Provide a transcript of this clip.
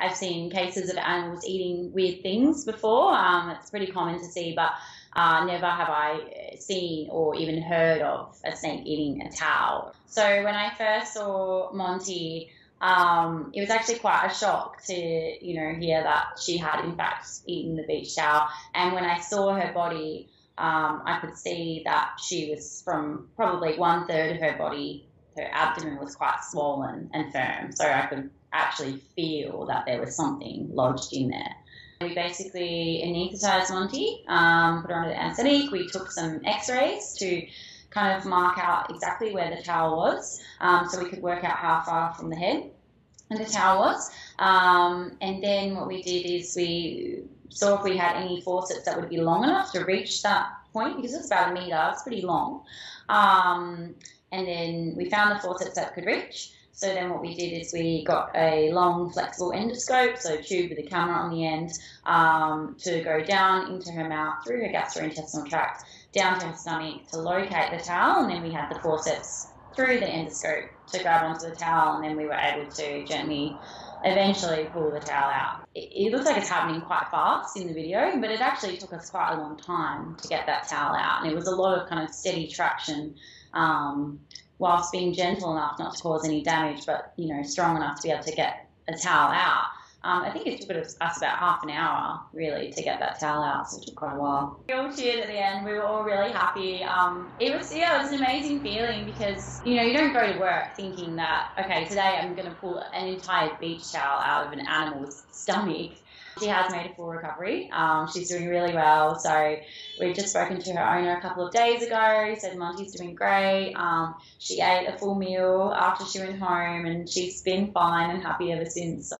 I've seen cases of animals eating weird things before. Um, it's pretty common to see, but uh, never have I seen or even heard of a snake eating a towel. So when I first saw Monty, um, it was actually quite a shock to you know hear that she had in fact eaten the beach towel. And when I saw her body, um, I could see that she was from probably one third of her body. Her abdomen was quite swollen and firm, so I could actually feel that there was something lodged in there. We basically anaesthetized Monty, um, put her under the anesthetic. We took some x-rays to kind of mark out exactly where the towel was um, so we could work out how far from the head the towel was. Um, and then what we did is we saw if we had any forceps that would be long enough to reach that point because it's about a meter, it's pretty long. Um, and then we found the forceps that could reach. So then what we did is we got a long flexible endoscope, so tube with a camera on the end, um, to go down into her mouth, through her gastrointestinal tract, down to her stomach to locate the towel, and then we had the forceps through the endoscope to grab onto the towel, and then we were able to gently eventually pull the towel out. It, it, looks like it's happening quite fast in the video, but it actually took us quite a long time to get that towel out, and it was a lot of kind of steady traction. Um, whilst being gentle enough not to cause any damage, but you know strong enough to be able to get a towel out. Um, I think it took us about half an hour, really, to get that towel out, so it took quite a while. We all cheered at the end. We were all really happy. Um, it was, yeah, it was an amazing feeling because, you know, you don't go to work thinking that, okay, today I'm going to pull an entire beach towel out of an animal's stomach. She has made a full recovery. Um, she's doing really well. So we've just spoken to her owner a couple of days ago. He said Monty's doing great. Um, she ate a full meal after she went home, and she's been fine and happy ever since.